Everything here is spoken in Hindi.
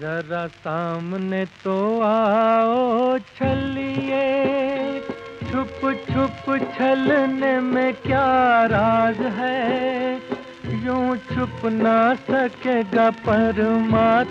जरा सामने तो आओ छलिए। छुप छुप छलने में क्या राज है? यूँ छुप ना सकेगा परमात्मा।